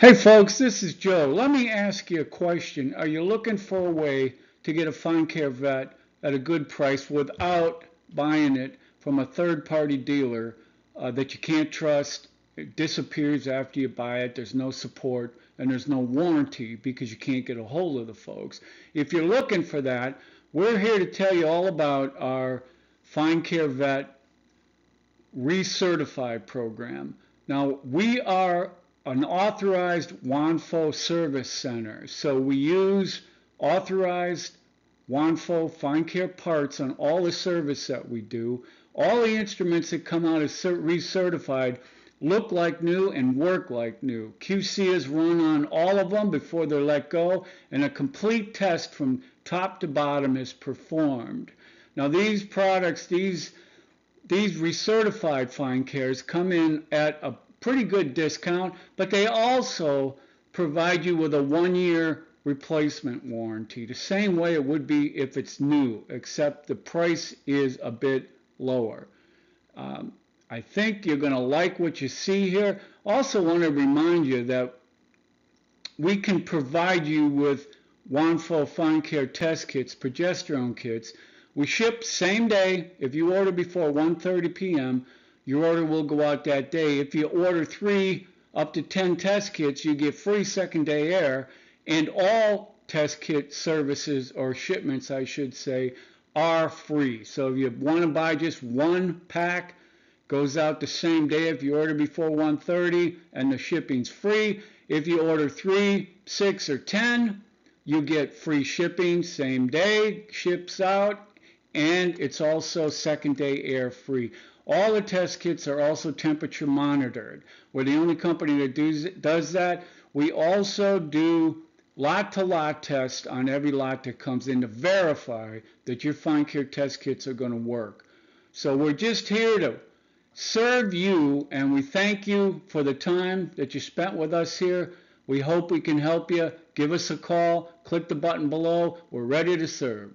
Hey folks, this is Joe. Let me ask you a question. Are you looking for a way to get a Finecare Vet at a good price without buying it from a third party dealer uh, that you can't trust? It disappears after you buy it, there's no support, and there's no warranty because you can't get a hold of the folks. If you're looking for that, we're here to tell you all about our Finecare Vet recertified program. Now, we are an authorized Wondfo service center. So we use authorized Wondfo fine care parts on all the service that we do. All the instruments that come out as recertified look like new and work like new. QC is run on all of them before they're let go, and a complete test from top to bottom is performed. Now these products, these these recertified Finecares come in at a pretty good discount, but they also provide you with a one year replacement warranty, the same way it would be if it's new, except the price is a bit lower. Um, I think you're going to like what you see here. Also want to remind you that we can provide you with Wondfo Fine Care test kits, progesterone kits. We ship same day if you order before 1.30 p.m. Your order will go out that day. If you order three up to 10 test kits, you get free second day air, and all test kit services or shipments, I should say, are free. So if you want to buy just one pack, goes out the same day if you order before 1.30 and the shipping's free. If you order three, six, or 10, you get free shipping same day, ships out, and it's also second day air free. All the test kits are also temperature monitored. We're the only company that does, does that. We also do lot to lot tests on every lot that comes in to verify that your Finecare test kits are going to work. So we're just here to serve you and we thank you for the time that you spent with us here. We hope we can help you. Give us a call, click the button below. We're ready to serve.